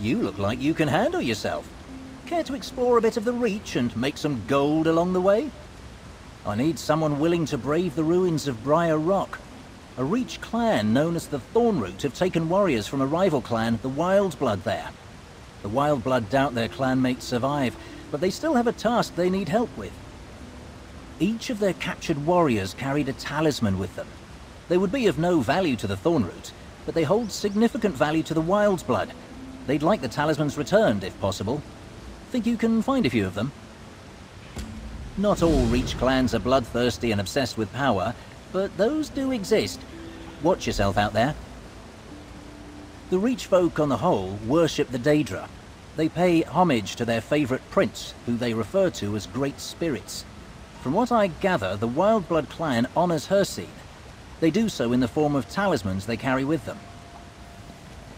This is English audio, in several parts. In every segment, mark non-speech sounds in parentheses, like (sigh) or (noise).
You look like you can handle yourself. Care to explore a bit of the Reach and make some gold along the way? I need someone willing to brave the ruins of Briar Rock. A Reach clan known as the Thornroot have taken warriors from a rival clan, the Wildblood, there. The Wildblood doubt their clanmates survive, but they still have a task they need help with. Each of their captured warriors carried a talisman with them. They would be of no value to the Thornroot, but they hold significant value to the Wildblood. They'd like the talismans returned, if possible. Think you can find a few of them? Not all Reach clans are bloodthirsty and obsessed with power, but those do exist. Watch yourself out there. The Reach folk on the whole worship the Daedra. They pay homage to their favorite prince, who they refer to as Great Spirits. From what I gather, the Wildblood clan honors Hircine. They do so in the form of talismans they carry with them.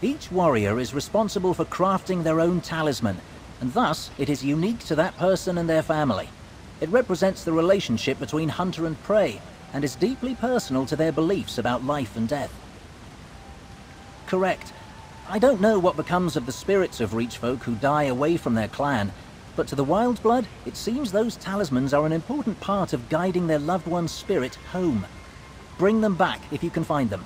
Each warrior is responsible for crafting their own talisman, and thus it is unique to that person and their family. It represents the relationship between hunter and prey, and is deeply personal to their beliefs about life and death. Correct. I don't know what becomes of the spirits of Reach folk who die away from their clan, but to the Wildblood, it seems those talismans are an important part of guiding their loved one's spirit home. Bring them back if you can find them.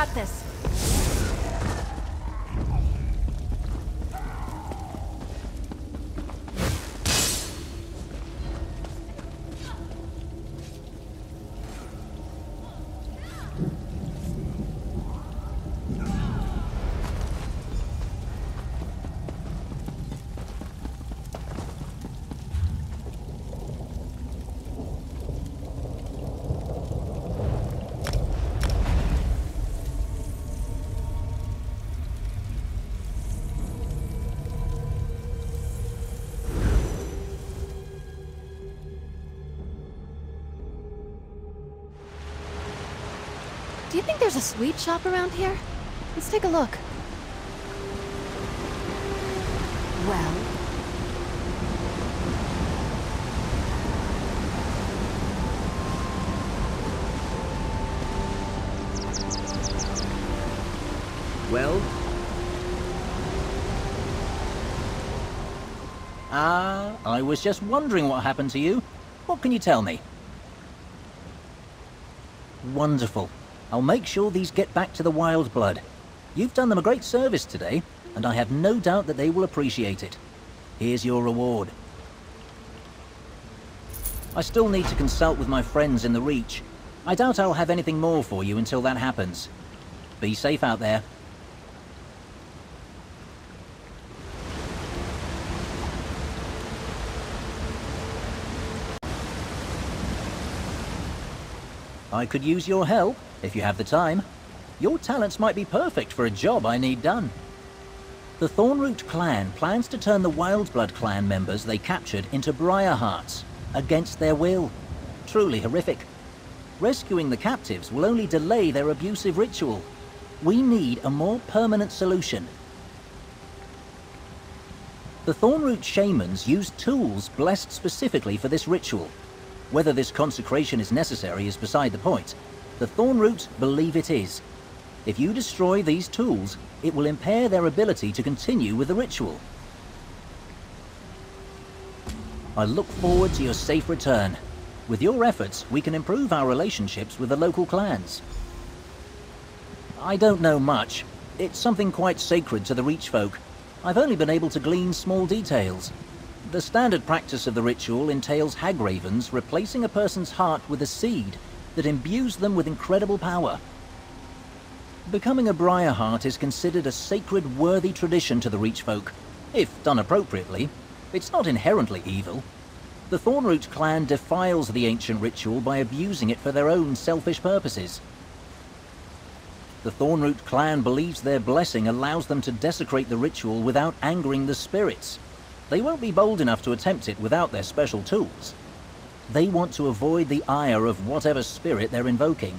Got this. You think there's a sweet shop around here? Let's take a look. Well, Well? Ah, I was just wondering what happened to you. What can you tell me? Wonderful. I'll make sure these get back to the Wildblood. You've done them a great service today, and I have no doubt that they will appreciate it. Here's your reward. I still need to consult with my friends in the Reach. I doubt I'll have anything more for you until that happens. Be safe out there. I could use your help, if you have the time. Your talents might be perfect for a job I need done. The Thornroot clan plans to turn the Wildblood clan members they captured into Briarhearts, against their will. Truly horrific. Rescuing the captives will only delay their abusive ritual. We need a more permanent solution. The Thornroot shamans use tools blessed specifically for this ritual. Whether this consecration is necessary is beside the point. The Thornroot believe it is. If you destroy these tools, it will impair their ability to continue with the ritual. I look forward to your safe return. With your efforts, we can improve our relationships with the local clans. I don't know much. It's something quite sacred to the Reach folk. I've only been able to glean small details. The standard practice of the ritual entails Hagravens replacing a person's heart with a seed that imbues them with incredible power. Becoming a Briarheart is considered a sacred, worthy tradition to the Reach folk. If done appropriately, it's not inherently evil. The Thornroot clan defiles the ancient ritual by abusing it for their own selfish purposes. The Thornroot clan believes their blessing allows them to desecrate the ritual without angering the spirits. They won't be bold enough to attempt it without their special tools. They want to avoid the ire of whatever spirit they're invoking.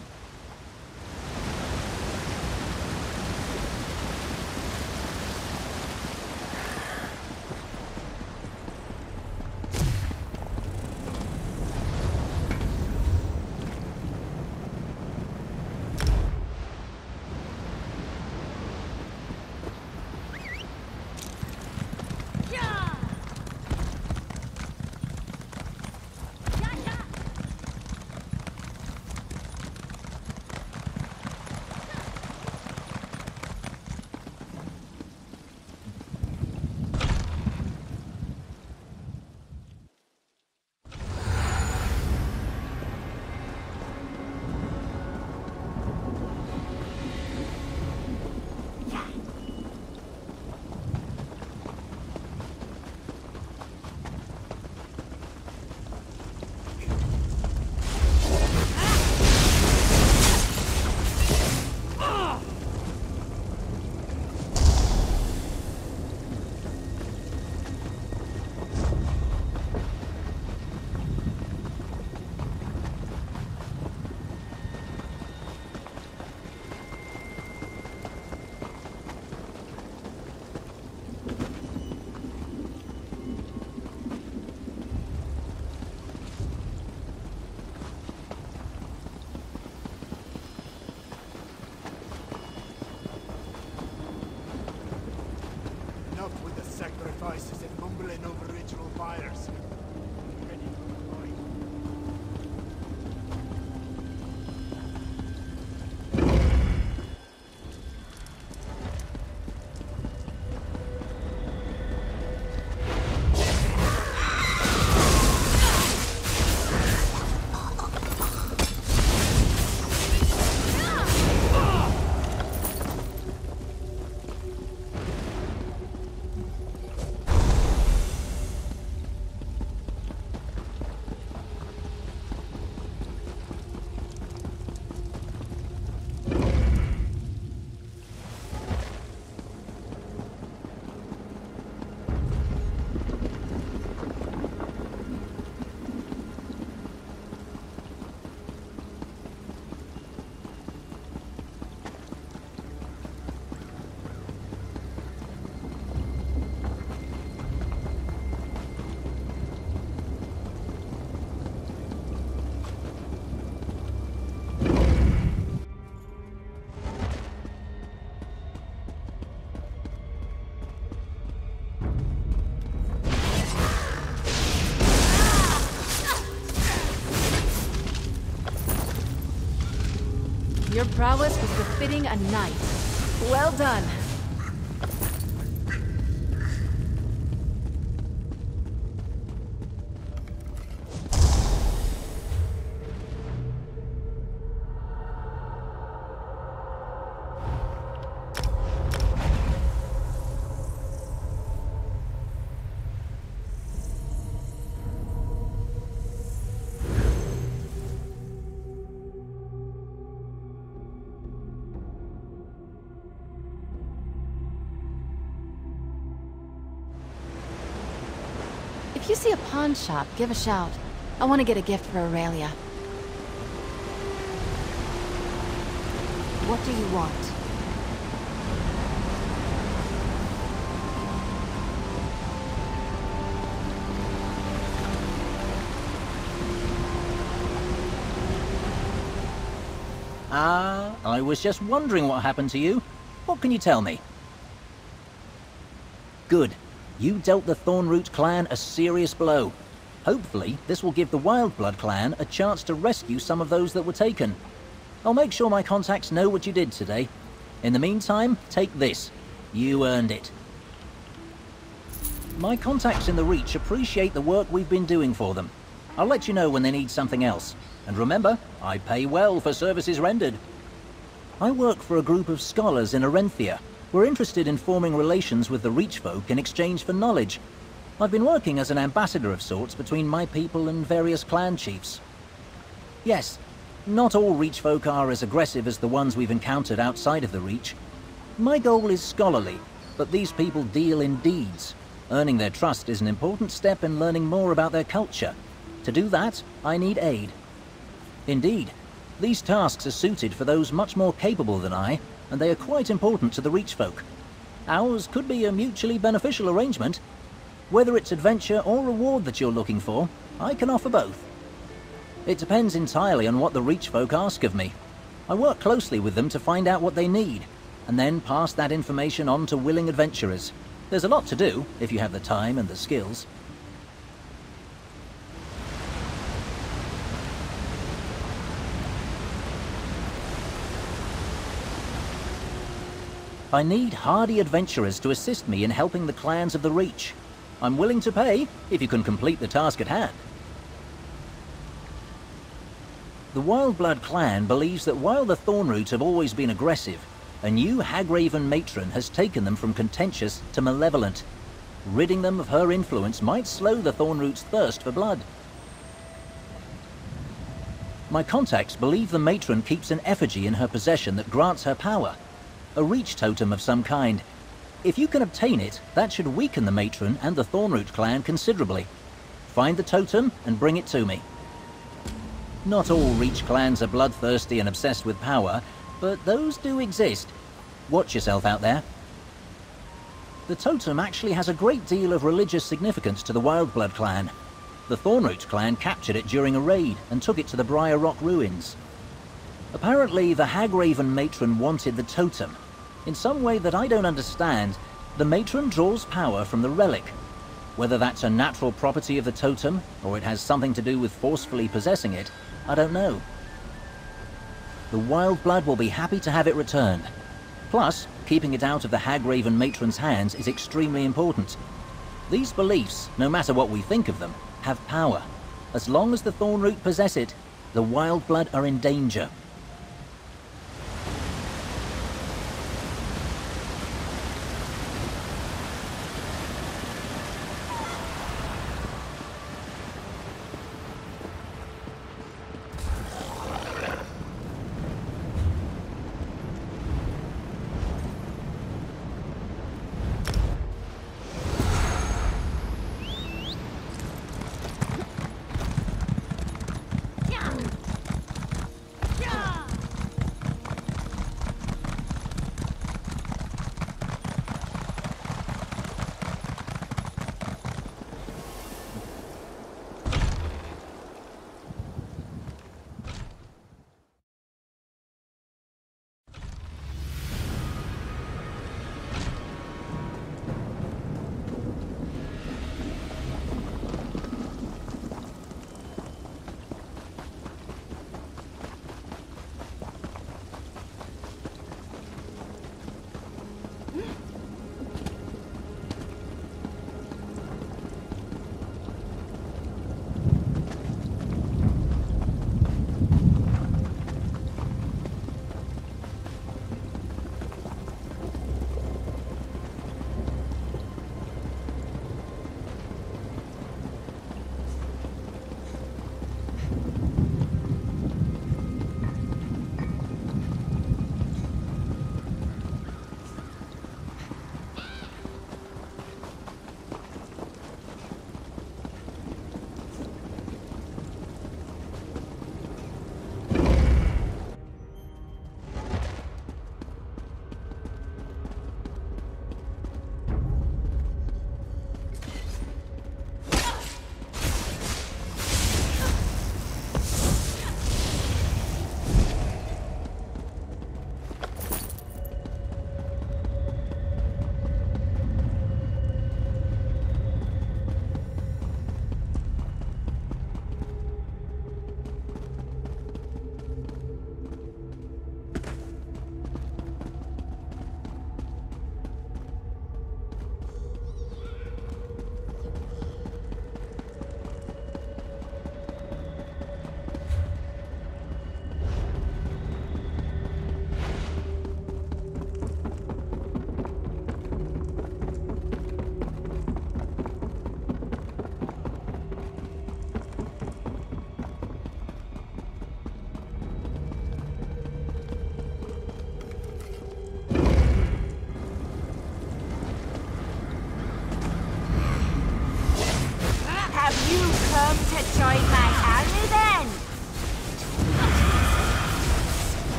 Prowess was befitting a knight. Well done. You see a pawn shop, give a shout. I want to get a gift for Aurelia. What do you want? Ah, I was just wondering what happened to you. What can you tell me? Good. You dealt the Thornroot clan a serious blow. Hopefully, this will give the Wildblood clan a chance to rescue some of those that were taken. I'll make sure my contacts know what you did today. In the meantime, take this. You earned it. My contacts in the Reach appreciate the work we've been doing for them. I'll let you know when they need something else. And remember, I pay well for services rendered. I work for a group of scholars in Arenthia. We're interested in forming relations with the Reach folk in exchange for knowledge. I've been working as an ambassador of sorts between my people and various clan chiefs. Yes, not all Reach folk are as aggressive as the ones we've encountered outside of the Reach. My goal is scholarly, but these people deal in deeds. Earning their trust is an important step in learning more about their culture. To do that, I need aid. Indeed, these tasks are suited for those much more capable than I, and they are quite important to the Reach folk. Ours could be a mutually beneficial arrangement. Whether it's adventure or reward that you're looking for, I can offer both. It depends entirely on what the Reach folk ask of me. I work closely with them to find out what they need, and then pass that information on to willing adventurers. There's a lot to do, if you have the time and the skills. I need hardy adventurers to assist me in helping the clans of the Reach. I'm willing to pay, if you can complete the task at hand. The Wildblood clan believes that while the Thornroot have always been aggressive, a new Hagraven matron has taken them from contentious to malevolent. Ridding them of her influence might slow the Thornroot's thirst for blood. My contacts believe the matron keeps an effigy in her possession that grants her power. A reach totem of some kind. If you can obtain it, that should weaken the matron and the Thornroot clan considerably. Find the totem and bring it to me. Not all Reach clans are bloodthirsty and obsessed with power, but those do exist. Watch yourself out there. The totem actually has a great deal of religious significance to the Wildblood clan. The Thornroot clan captured it during a raid and took it to the Briar Rock ruins. Apparently, the Hagraven matron wanted the totem. In some way that I don't understand, the matron draws power from the relic. Whether that's a natural property of the totem, or it has something to do with forcefully possessing it, I don't know. The Wildblood will be happy to have it returned. Plus, keeping it out of the Hagraven matron's hands is extremely important. These beliefs, no matter what we think of them, have power. As long as the Thornroot possess it, the Wildblood are in danger.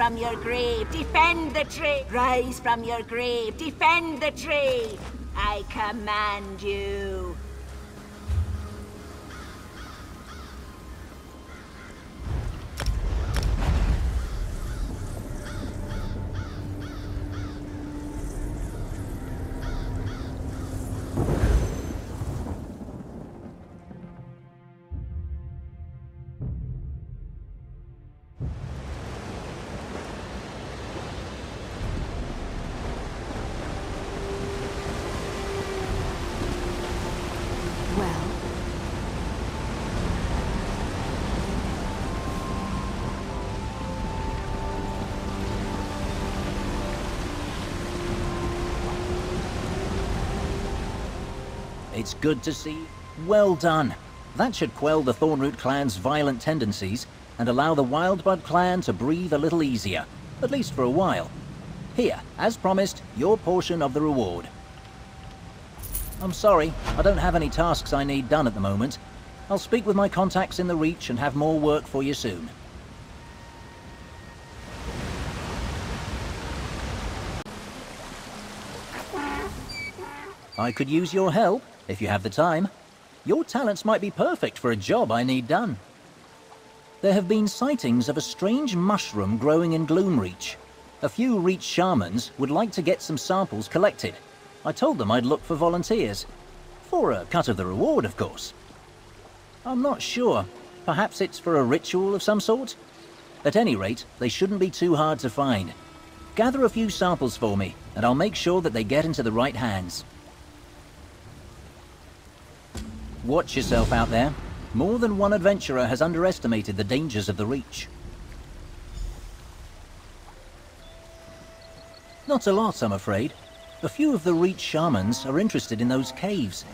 From your grave, defend the tree. Rise from your grave, defend the tree. I command you. It's good to see. Well done. That should quell the Thornroot clan's violent tendencies and allow the Wildblood clan to breathe a little easier, at least for a while. Here, as promised, your portion of the reward. I'm sorry, I don't have any tasks I need done at the moment. I'll speak with my contacts in the Reach and have more work for you soon. I could use your help, if you have the time. Your talents might be perfect for a job I need done. There have been sightings of a strange mushroom growing in Gloomreach. A few Reach shamans would like to get some samples collected. I told them I'd look for volunteers. For a cut of the reward, of course. I'm not sure. Perhaps it's for a ritual of some sort? At any rate, they shouldn't be too hard to find. Gather a few samples for me, and I'll make sure that they get into the right hands. Watch yourself out there. More than one adventurer has underestimated the dangers of the Reach. Not a lot, I'm afraid. A few of the Reach shamans are interested in those caves.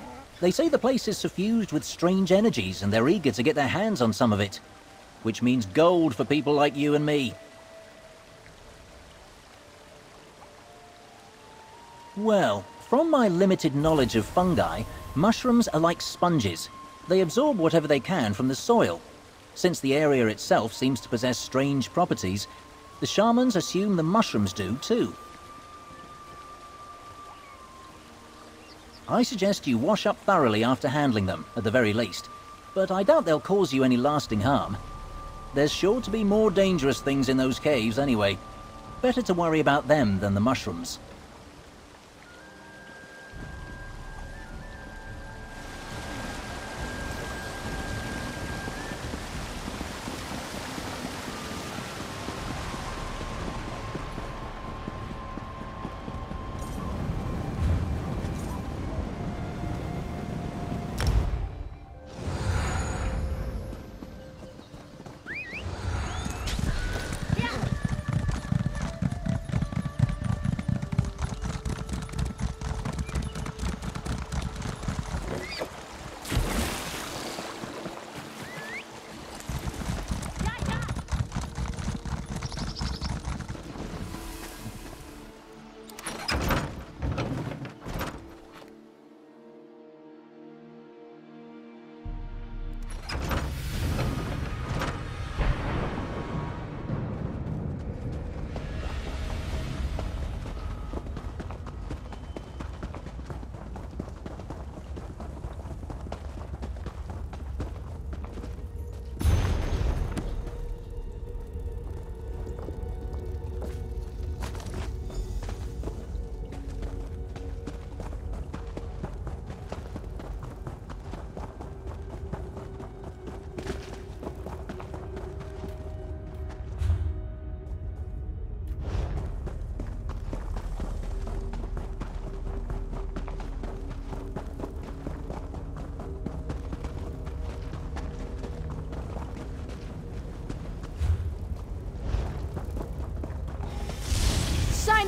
They say the place is suffused with strange energies and they're eager to get their hands on some of it. Which means gold for people like you and me. Well, from my limited knowledge of fungi, mushrooms are like sponges. They absorb whatever they can from the soil. Since the area itself seems to possess strange properties, the shamans assume the mushrooms do too. I suggest you wash up thoroughly after handling them, at the very least. But I doubt they'll cause you any lasting harm. There's sure to be more dangerous things in those caves anyway. Better to worry about them than the mushrooms.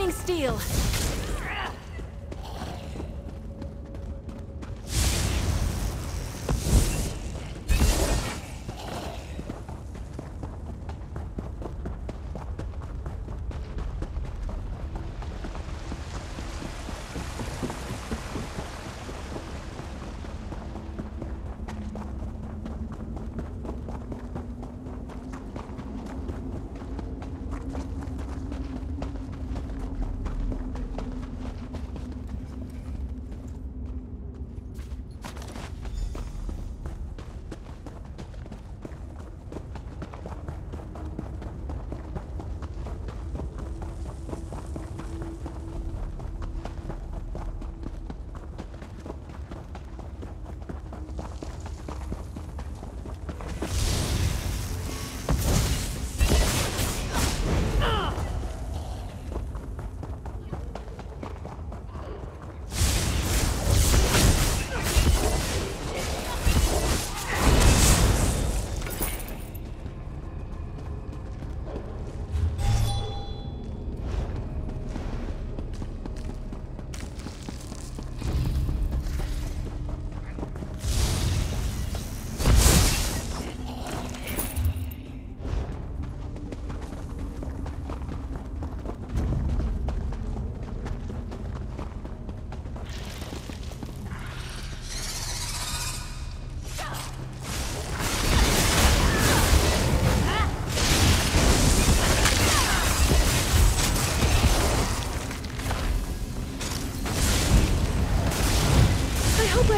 Shining Steel!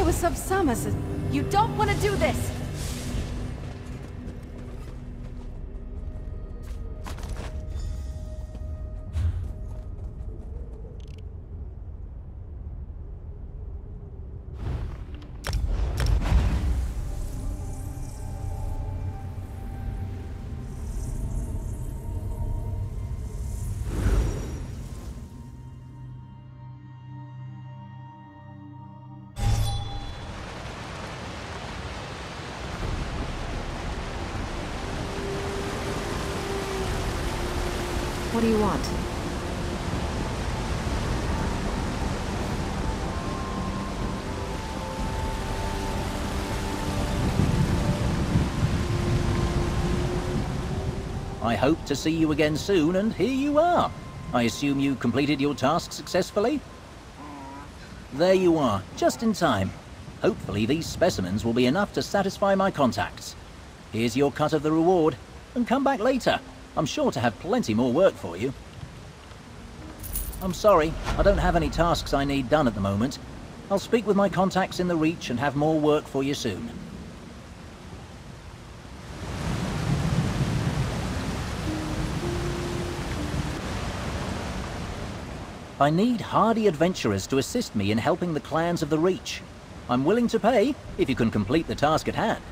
Of Samus, you don't want to do this! Hope to see you again soon, and here you are. I assume you completed your task successfully? There you are, just in time. Hopefully these specimens will be enough to satisfy my contacts. Here's your cut of the reward, and come back later. I'm sure to have plenty more work for you. I'm sorry, I don't have any tasks I need done at the moment. I'll speak with my contacts in the Reach and have more work for you soon. I need hardy adventurers to assist me in helping the clans of the Reach. I'm willing to pay if you can complete the task at hand.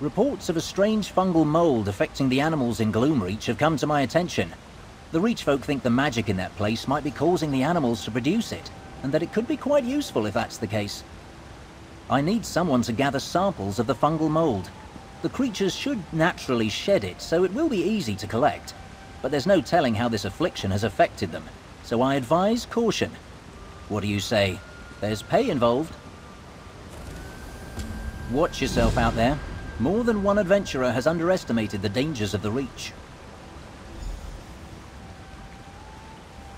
Reports of a strange fungal mold affecting the animals in Gloomreach have come to my attention. The Reach folk think the magic in that place might be causing the animals to produce it, and that it could be quite useful if that's the case. I need someone to gather samples of the fungal mold. The creatures should naturally shed it, so it will be easy to collect. But there's no telling how this affliction has affected them, so I advise caution. What do you say? There's pay involved. Watch yourself out there. More than one adventurer has underestimated the dangers of the Reach.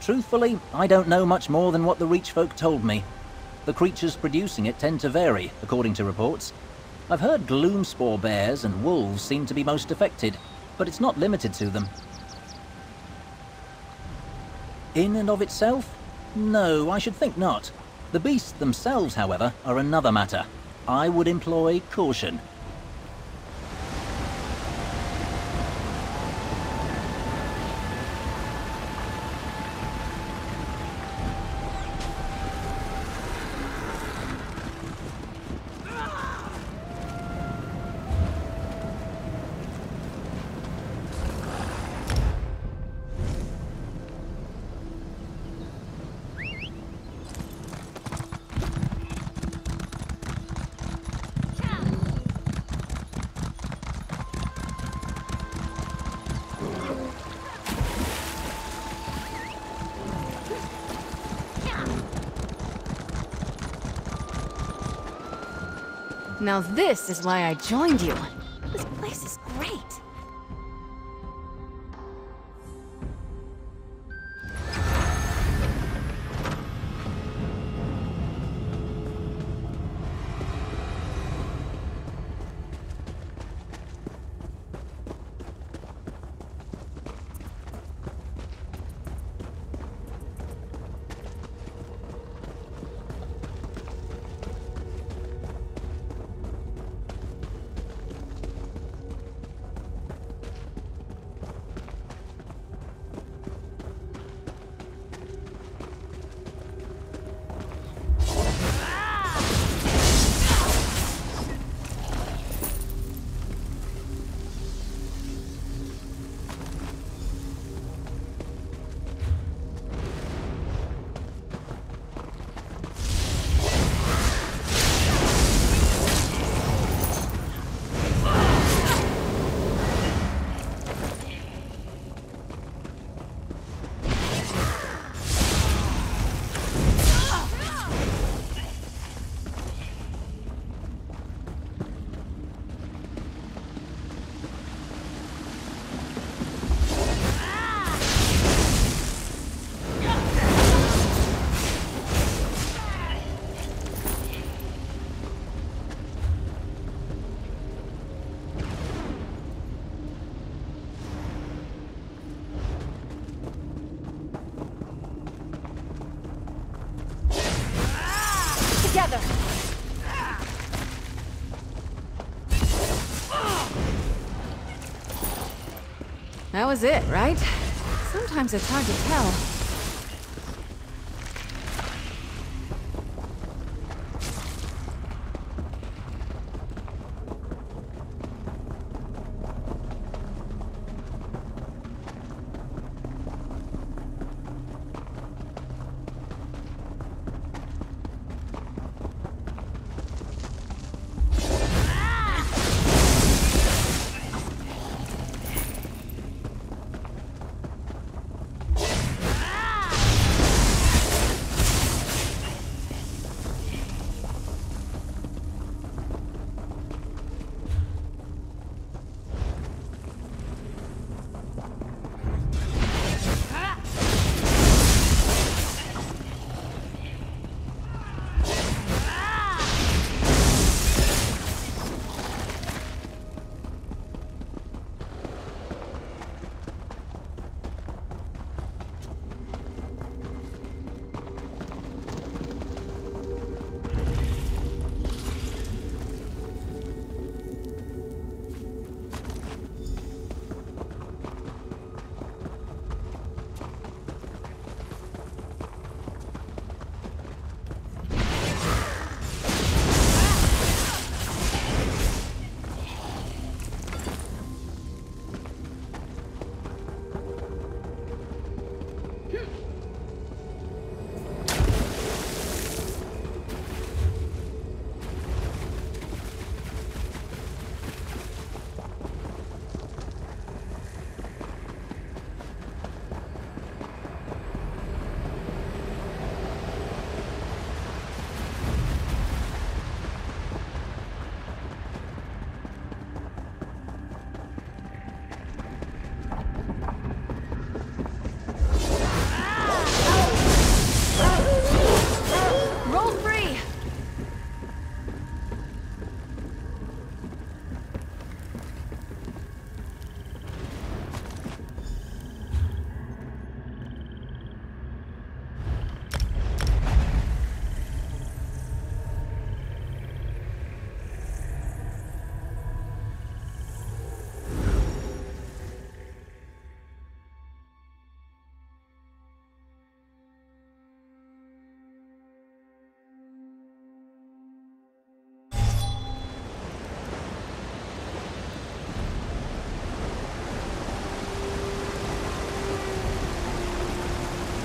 Truthfully, I don't know much more than what the Reach folk told me. The creatures producing it tend to vary, according to reports. I've heard gloomspore bears and wolves seem to be most affected, but it's not limited to them. In and of itself? No, I should think not. The beasts themselves, however, are another matter. I would employ caution. Now this is why I joined you. Was it, right? Sometimes it's hard to tell.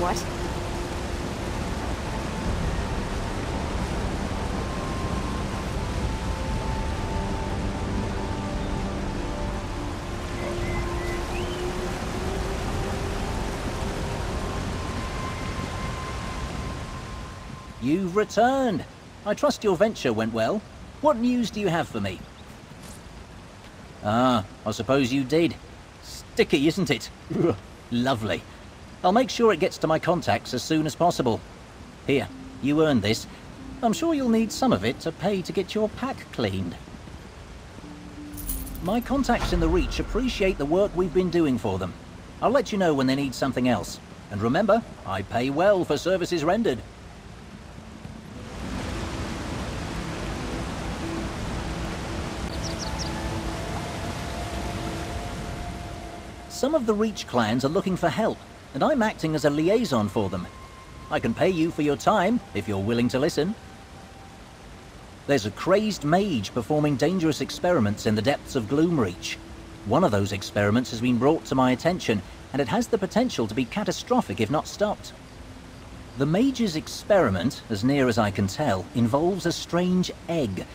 What? You've returned. I trust your venture went well. What news do you have for me? Ah, I suppose you did. Sticky, isn't it? (laughs) Lovely. I'll make sure it gets to my contacts as soon as possible. Here, you earned this. I'm sure you'll need some of it to pay to get your pack cleaned. My contacts in the Reach appreciate the work we've been doing for them. I'll let you know when they need something else. And remember, I pay well for services rendered. Some of the Reach clans are looking for help, and I'm acting as a liaison for them. I can pay you for your time, if you're willing to listen. There's a crazed mage performing dangerous experiments in the depths of Gloomreach. One of those experiments has been brought to my attention, and it has the potential to be catastrophic if not stopped. The mage's experiment, as near as I can tell, involves a strange egg.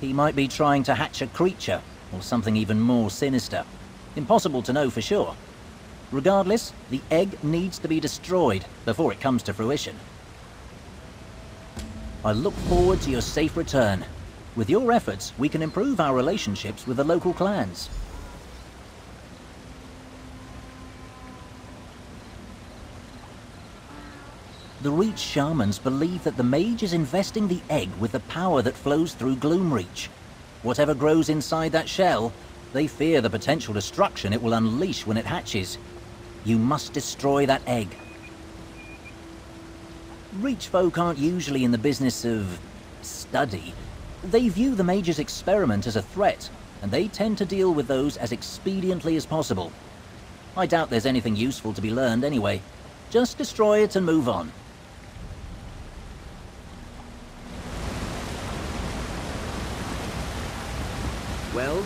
He might be trying to hatch a creature, or something even more sinister. Impossible to know for sure. Regardless, the egg needs to be destroyed before it comes to fruition. I look forward to your safe return. With your efforts, we can improve our relationships with the local clans. The Reach shamans believe that the mage is investing the egg with the power that flows through Gloomreach. Whatever grows inside that shell, they fear the potential destruction it will unleash when it hatches. You must destroy that egg. Reach folk aren't usually in the business of study. They view the Mage's experiment as a threat, and they tend to deal with those as expediently as possible. I doubt there's anything useful to be learned anyway. Just destroy it and move on. Well,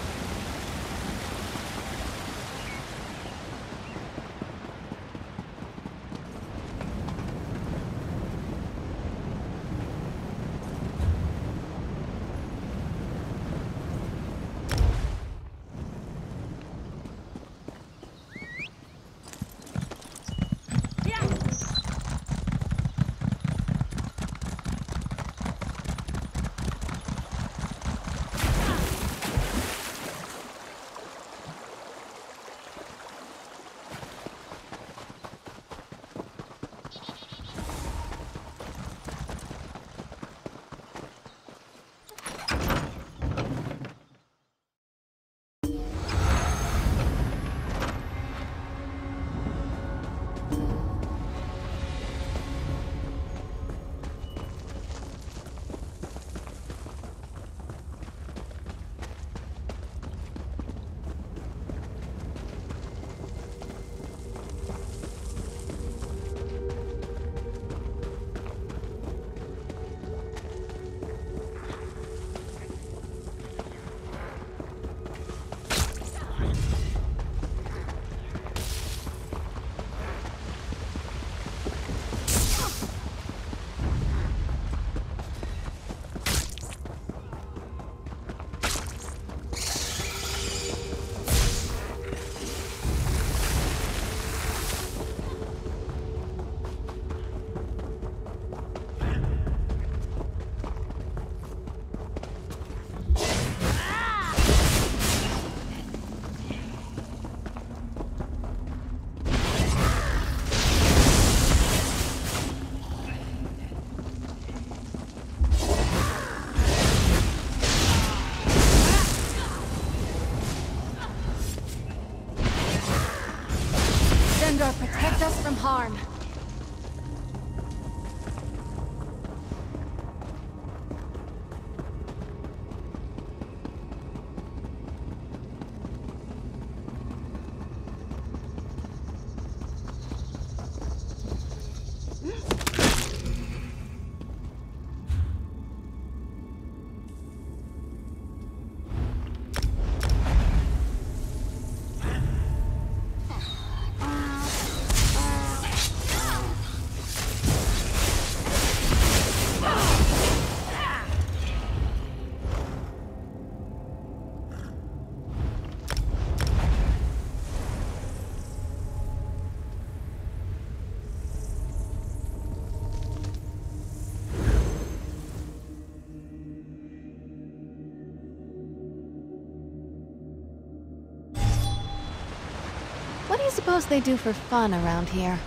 suppose they do for fun around here?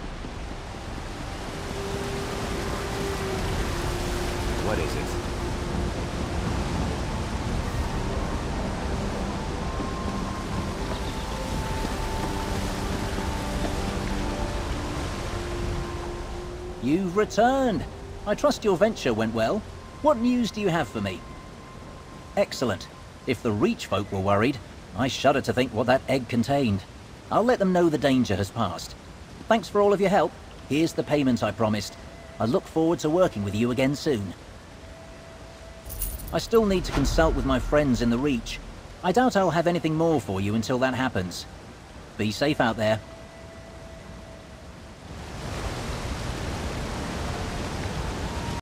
what is it? You've returned. I trust your venture went well. What news do you have for me? Excellent. If the Reach folk were worried, I shudder to think what that egg contained. I'll let them know the danger has passed. Thanks for all of your help. Here's the payment I promised. I look forward to working with you again soon. I still need to consult with my friends in the Reach. I doubt I'll have anything more for you until that happens. Be safe out there.